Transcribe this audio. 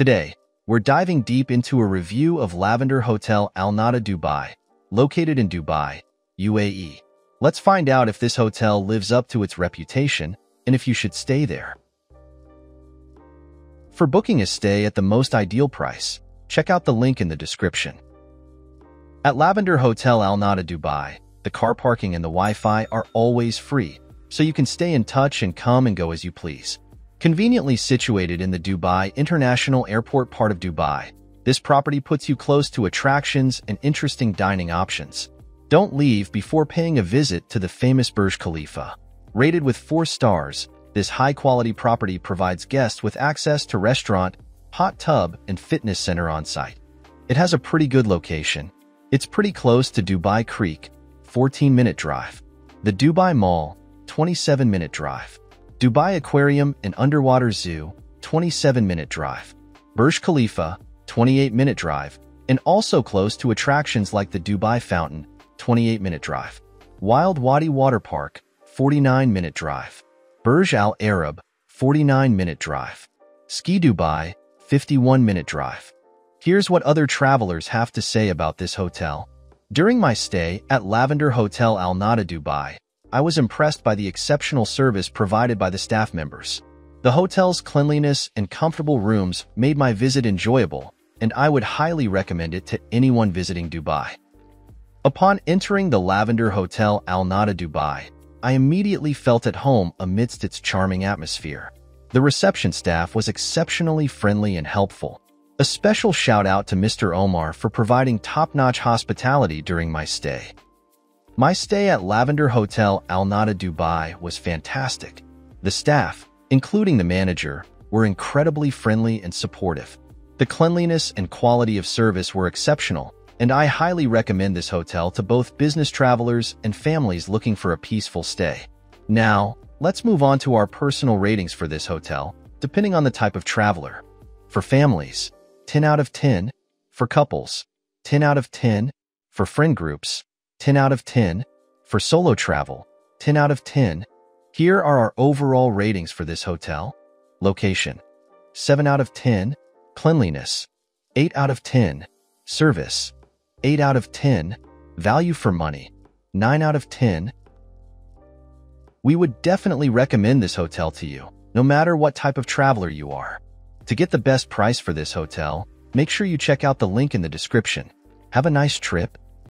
Today, we're diving deep into a review of Lavender Hotel Al Nahda Dubai, located in Dubai, UAE. Let's find out if this hotel lives up to its reputation and if you should stay there. For booking a stay at the most ideal price, check out the link in the description. At Lavender Hotel Al Nahda Dubai, the car parking and the Wi-Fi are always free, so you can stay in touch and come and go as you please. Conveniently situated in the Dubai International Airport part of Dubai, this property puts you close to attractions and interesting dining options. Don't leave before paying a visit to the famous Burj Khalifa. Rated with 4 stars, this high-quality property provides guests with access to restaurant, hot tub, and fitness center on site. It has a pretty good location. It's pretty close to Dubai Creek, 14-minute drive. The Dubai Mall, 27-minute drive. Dubai Aquarium and Underwater Zoo, 27-minute drive. Burj Khalifa, 28-minute drive. And also close to attractions like the Dubai Fountain, 28-minute drive. Wild Wadi Water Park, 49-minute drive. Burj Al Arab, 49-minute drive. Ski Dubai, 51-minute drive. Here's what other travelers have to say about this hotel. During my stay at Lavender Hotel Al Nahda Dubai, I was impressed by the exceptional service provided by the staff members. The hotel's cleanliness and comfortable rooms made my visit enjoyable, and I would highly recommend it to anyone visiting Dubai. Upon entering the Lavender Hotel Al Nahda Dubai, I immediately felt at home amidst its charming atmosphere. The reception staff was exceptionally friendly and helpful, a special shout out to Mr. Omar for providing top-notch hospitality during my stay. My stay at Lavender Hotel Al Nahda Dubai was fantastic. The staff, including the manager, were incredibly friendly and supportive. The cleanliness and quality of service were exceptional, and I highly recommend this hotel to both business travelers and families looking for a peaceful stay. Now, let's move on to our personal ratings for this hotel, depending on the type of traveler. For families, 10 out of 10. For couples, 10 out of 10. For friend groups, 10 out of 10. For solo travel, 10 out of 10. Here are our overall ratings for this hotel. Location, 7 out of 10. Cleanliness, 8 out of 10. Service, 8 out of 10. Value for money, 9 out of 10. We would definitely recommend this hotel to you, no matter what type of traveler you are. To get the best price for this hotel, make sure you check out the link in the description. Have a nice trip